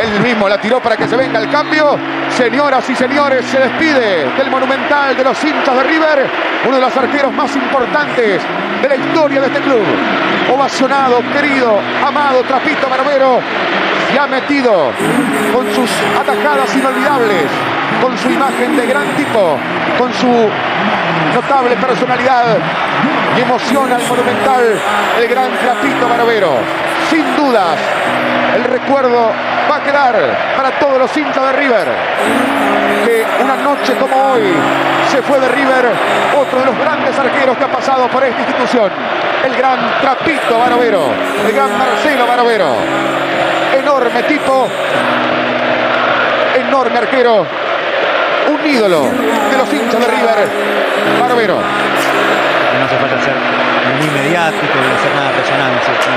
Él mismo la tiró para que se venga el cambio. Señoras y señores, se despide del Monumental de los hinchas de River, uno de los arqueros más importantes de la historia de este club. Ovacionado, querido, amado Trapito Barbero, se ha metido con sus atajadas inolvidables, con su imagen de gran tipo, con su notable personalidad y emociona al Monumental el gran Trapito Barbero. Sin dudas, el recuerdo va a quedar para todos los hinchas de River. Que una noche como hoy se fue de River otro de los grandes arqueros que ha pasado por esta institución. El gran Trapito Barovero, el gran Marcelo Barovero. Enorme tipo, enorme arquero, un ídolo de los hinchas de River, Barovero. No hace falta ser muy mediático, ni hacer nada solamente